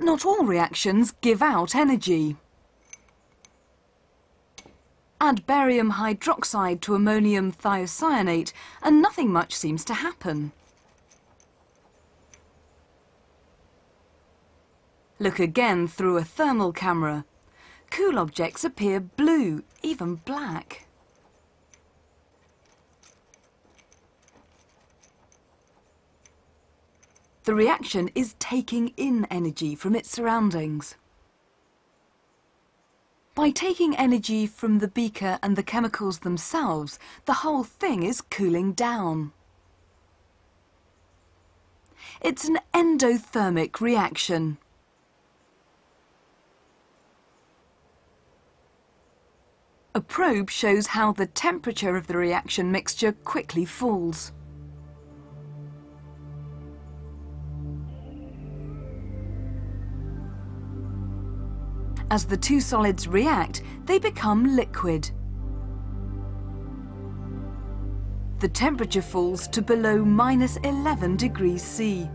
Not all reactions give out energy. Add barium hydroxide to ammonium thiocyanate and nothing much seems to happen. Look again through a thermal camera. Cool objects appear blue, even black. The reaction is taking in energy from its surroundings. By taking energy from the beaker and the chemicals themselves, the whole thing is cooling down. It's an endothermic reaction. A probe shows how the temperature of the reaction mixture quickly falls. As the two solids react, they become liquid. The temperature falls to below minus 11 degrees C.